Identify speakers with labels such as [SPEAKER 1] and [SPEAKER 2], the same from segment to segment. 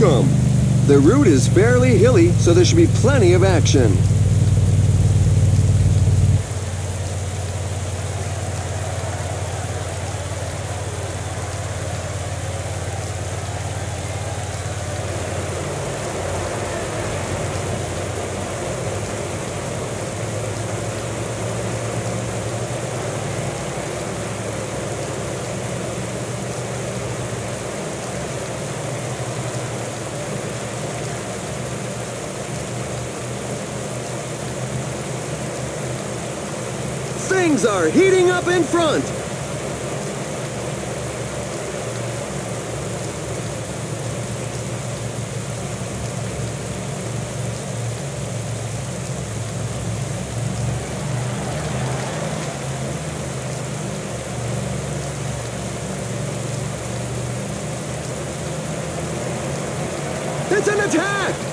[SPEAKER 1] welcome. The route is fairly hilly, so there should be plenty of action. Things are heating up in front. It's an attack!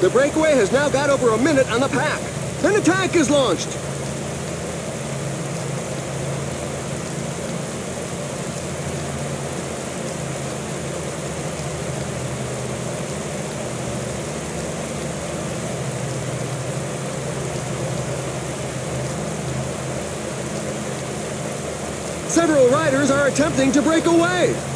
[SPEAKER 1] The breakaway has now got over a minute on the pack. An attack is launched. Several riders are attempting to break away.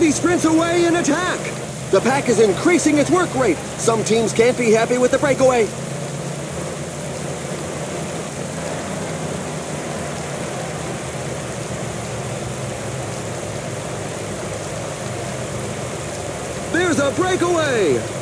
[SPEAKER 1] He sprints away in attack. The pack is increasing its work rate. Some teams can't be happy with the breakaway. There's a breakaway!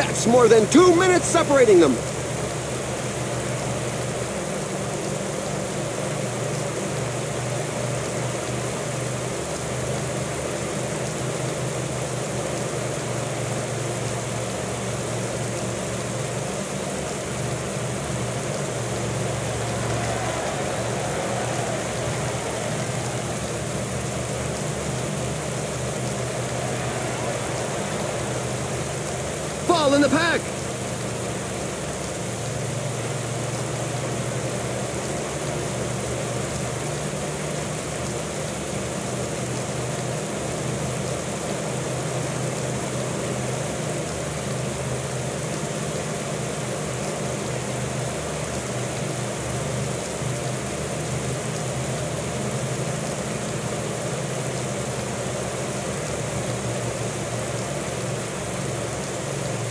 [SPEAKER 1] That's more than two minutes separating them. Fall in the pack!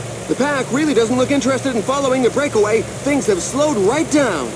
[SPEAKER 1] The pack really doesn't look interested in following the breakaway. Things have slowed right down.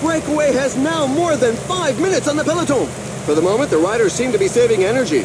[SPEAKER 1] Breakaway has now more than five minutes on the peloton. For the moment, the riders seem to be saving energy.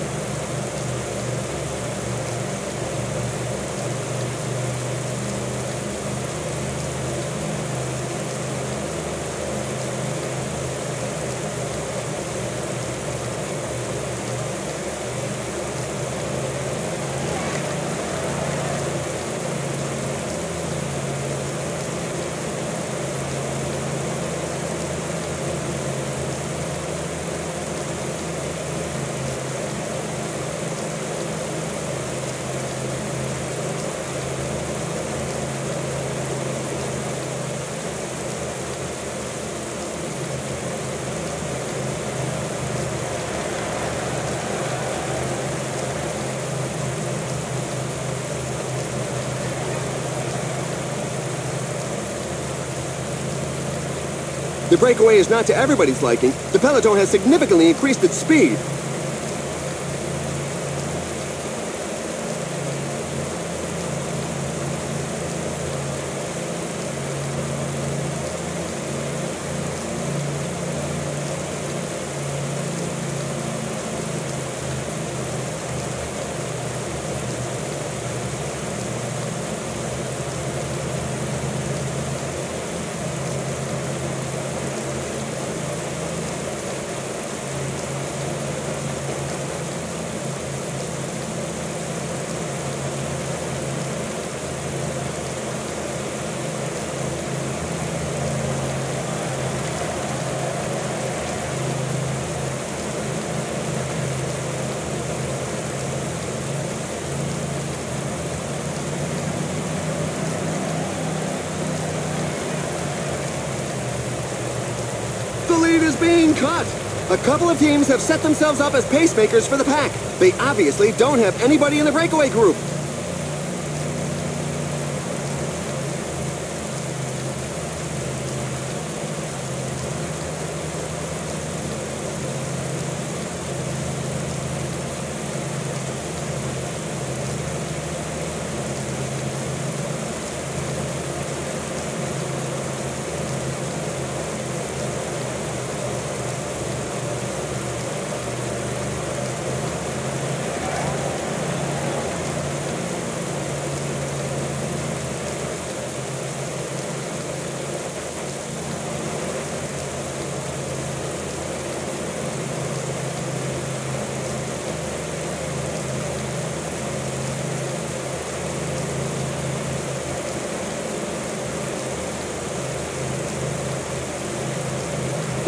[SPEAKER 1] The breakaway is not to everybody's liking. The peloton has significantly increased its speed. The lead is being cut. A couple of teams have set themselves up as pacemakers for the pack. They obviously don't have anybody in the breakaway group.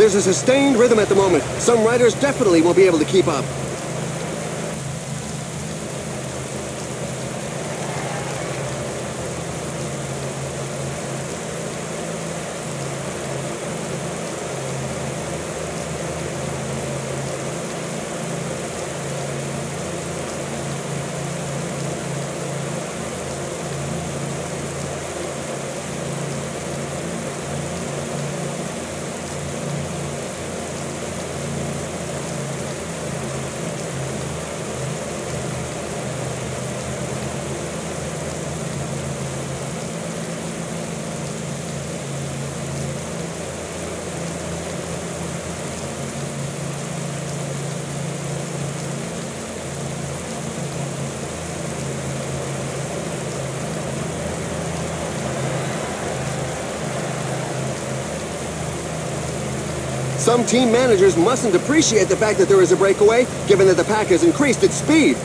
[SPEAKER 1] There's a sustained rhythm at the moment. Some riders definitely won't be able to keep up. Some team managers mustn't appreciate the fact that there is a breakaway, given that the pack has increased its speed.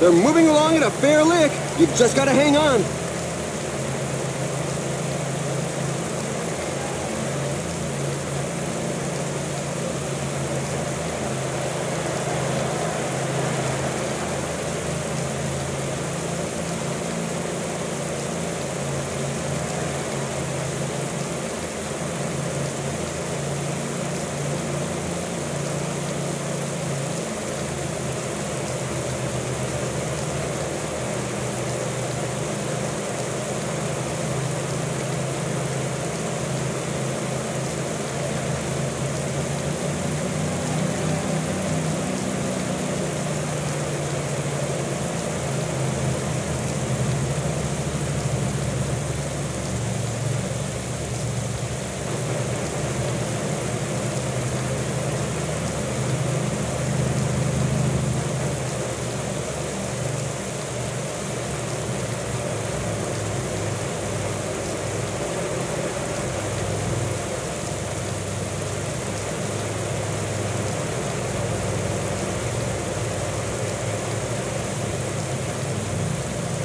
[SPEAKER 1] They're moving along at a fair lick. You've just got to hang on.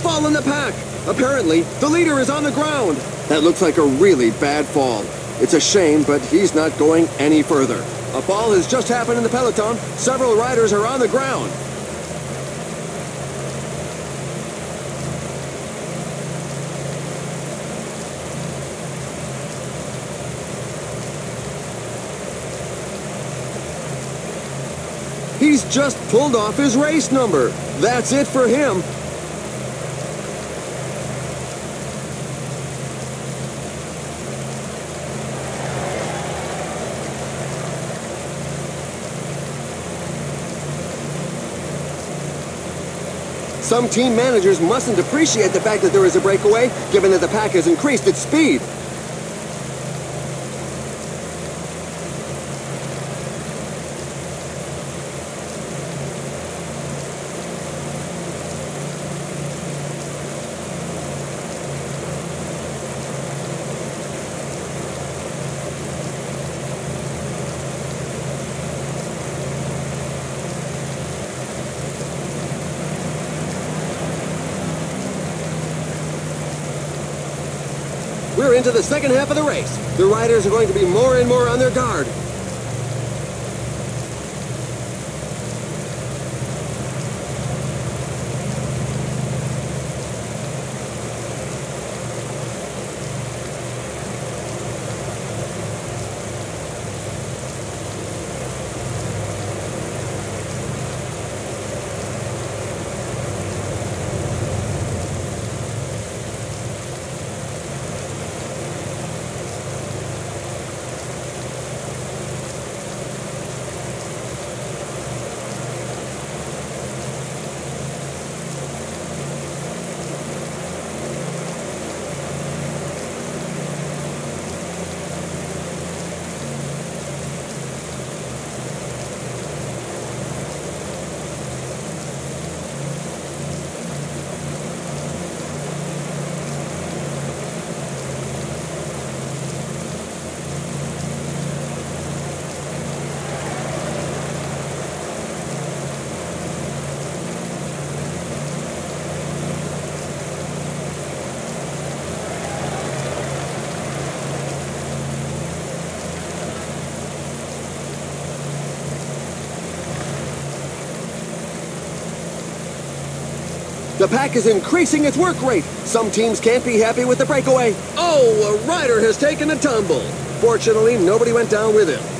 [SPEAKER 1] Fall in the pack. Apparently, the leader is on the ground. That looks like a really bad fall. It's a shame, but he's not going any further. A fall has just happened in the peloton. Several riders are on the ground. He's just pulled off his race number. That's it for him. Some team managers mustn't appreciate the fact that there is a breakaway, given that the pack has increased its speed. Into the second half of the race. The riders are going to be more and more on their guard. Pack is increasing its work rate. Some teams can't be happy with the breakaway. Oh, a rider has taken a tumble. Fortunately, nobody went down with him.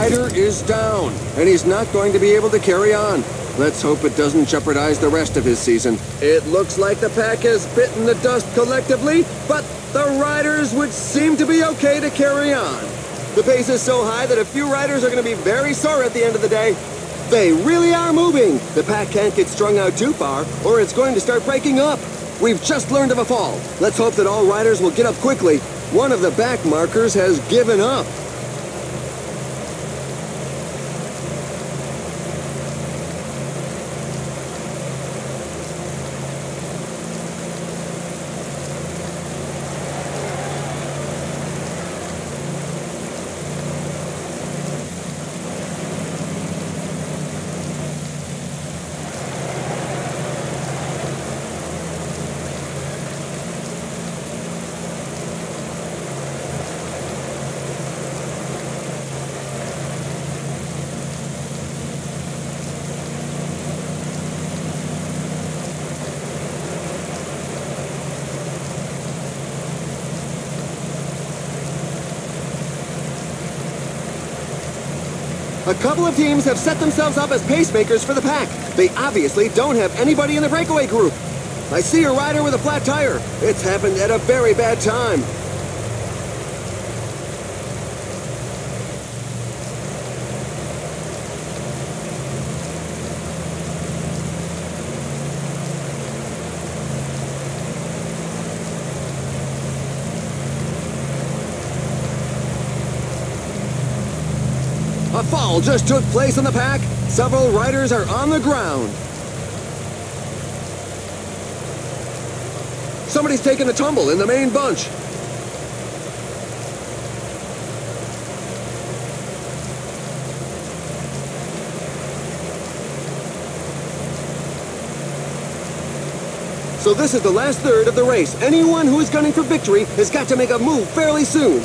[SPEAKER 1] Rider is down, and he's not going to be able to carry on. Let's hope it doesn't jeopardize the rest of his season. It looks like the pack has bitten the dust collectively, but the riders would seem to be okay to carry on. The pace is so high that a few riders are going to be very sore at the end of the day. They really are moving. The pack can't get strung out too far, or it's going to start breaking up. We've just learned of a fall. Let's hope that all riders will get up quickly. One of the back markers has given up. A couple of teams have set themselves up as pacemakers for the pack. They obviously don't have anybody in the breakaway group. I see a rider with a flat tire. It's happened at a very bad time. Fall just took place on the pack. Several riders are on the ground. Somebody's taken a tumble in the main bunch. So this is the last third of the race. Anyone who is gunning for victory has got to make a move fairly soon.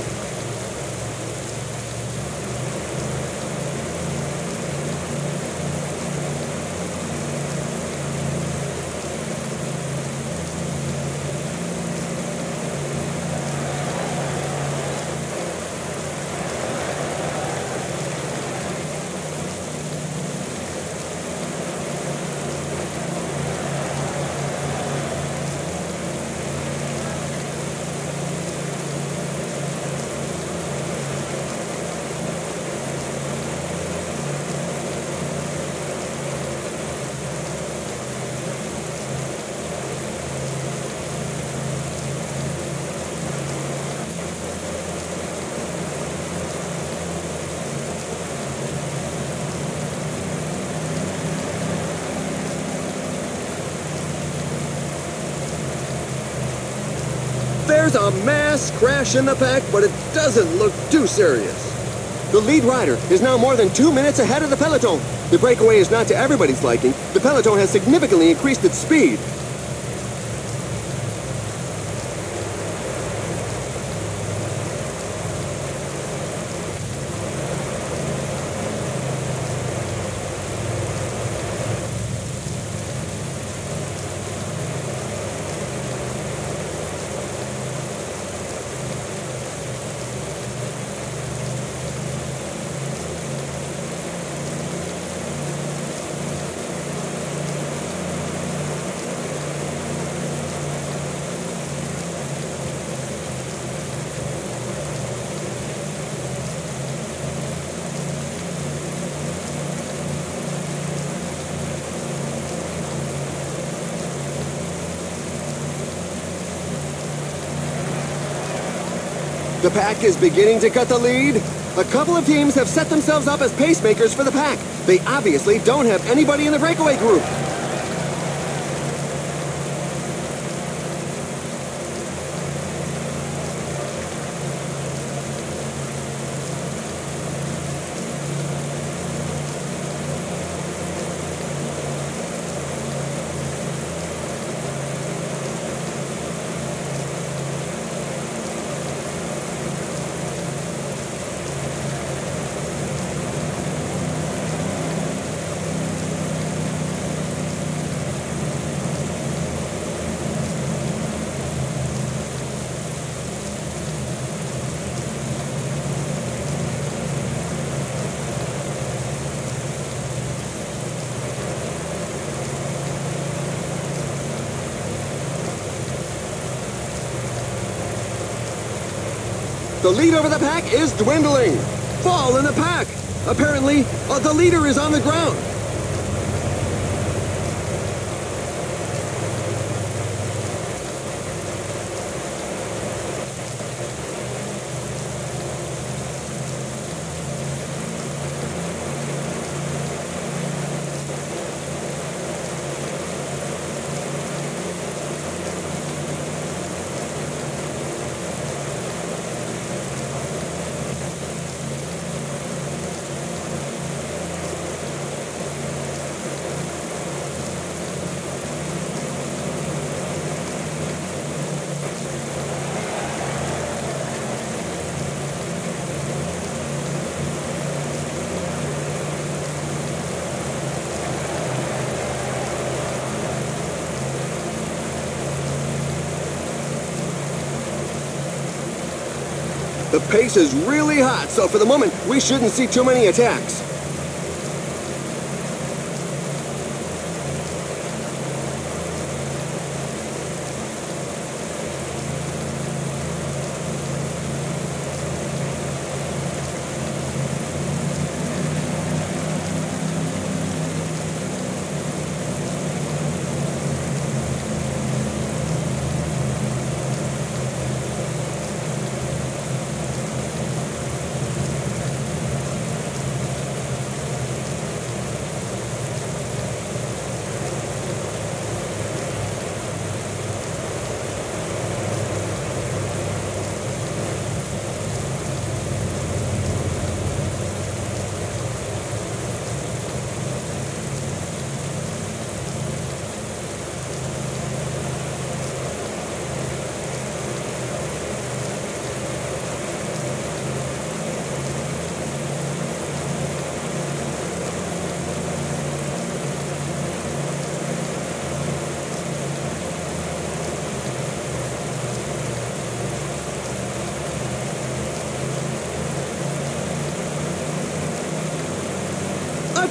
[SPEAKER 1] A mass crash in the pack, but it doesn't look too serious. The lead rider is now more than two minutes ahead of the peloton. The breakaway is not to everybody's liking. The peloton has significantly increased its speed. Pack is beginning to cut the lead. A couple of teams have set themselves up as pacemakers for the pack. They obviously don't have anybody in the breakaway group. The lead over the pack is dwindling. Fall in the pack. Apparently, uh, the leader is on the ground. The pace is really hot, so for the moment, we shouldn't see too many attacks.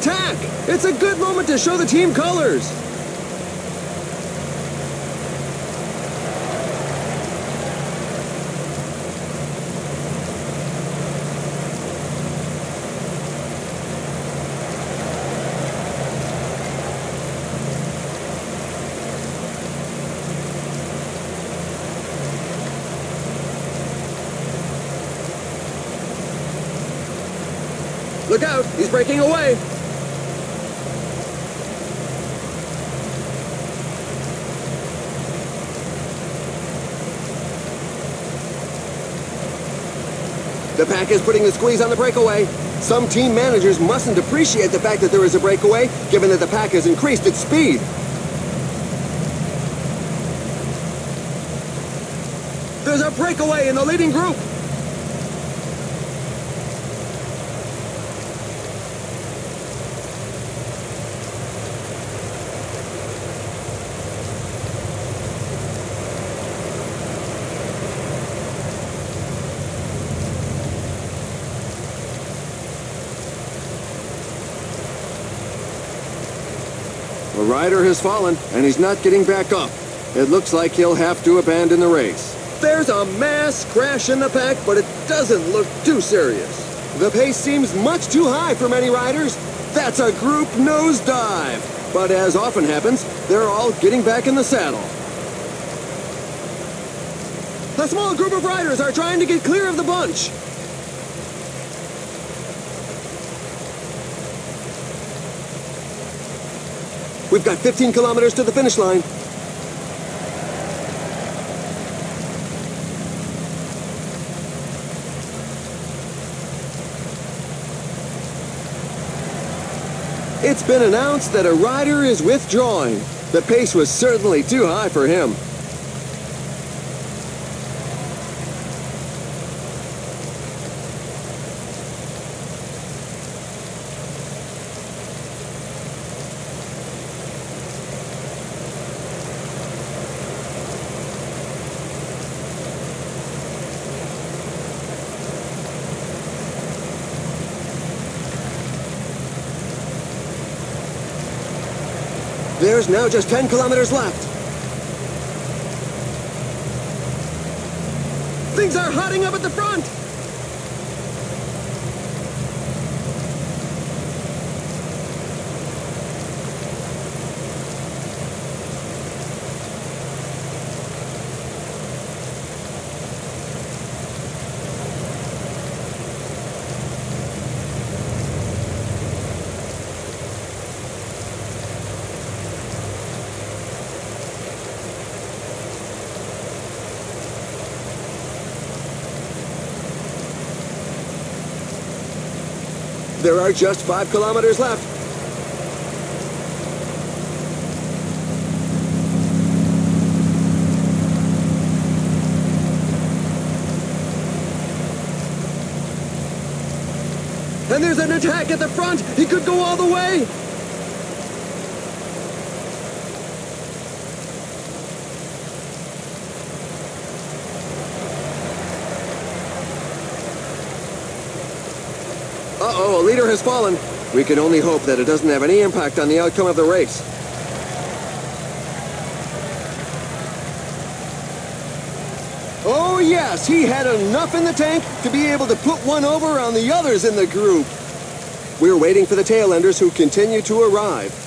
[SPEAKER 1] Attack! It's a good moment to show the team colors. Look out, he's breaking away. The pack is putting the squeeze on the breakaway. Some team managers mustn't appreciate the fact that there is a breakaway, given that the pack has increased its speed. There's a breakaway in the leading group. The rider has fallen, and he's not getting back up. It looks like he'll have to abandon the race. There's a mass crash in the pack, but it doesn't look too serious. The pace seems much too high for many riders. That's a group nosedive. But as often happens, they're all getting back in the saddle. A small group of riders are trying to get clear of the bunch. We've got 15 kilometers to the finish line. It's been announced that a rider is withdrawing. The pace was certainly too high for him. There's now just 10 kilometers left. Things are hotting up at the front! There are just five kilometers left. And there's an attack at the front! He could go all the way! Uh-oh, a leader has fallen. We can only hope that it doesn't have any impact on the outcome of the race. Oh yes, he had enough in the tank to be able to put one over on the others in the group. We're waiting for the tailenders who continue to arrive.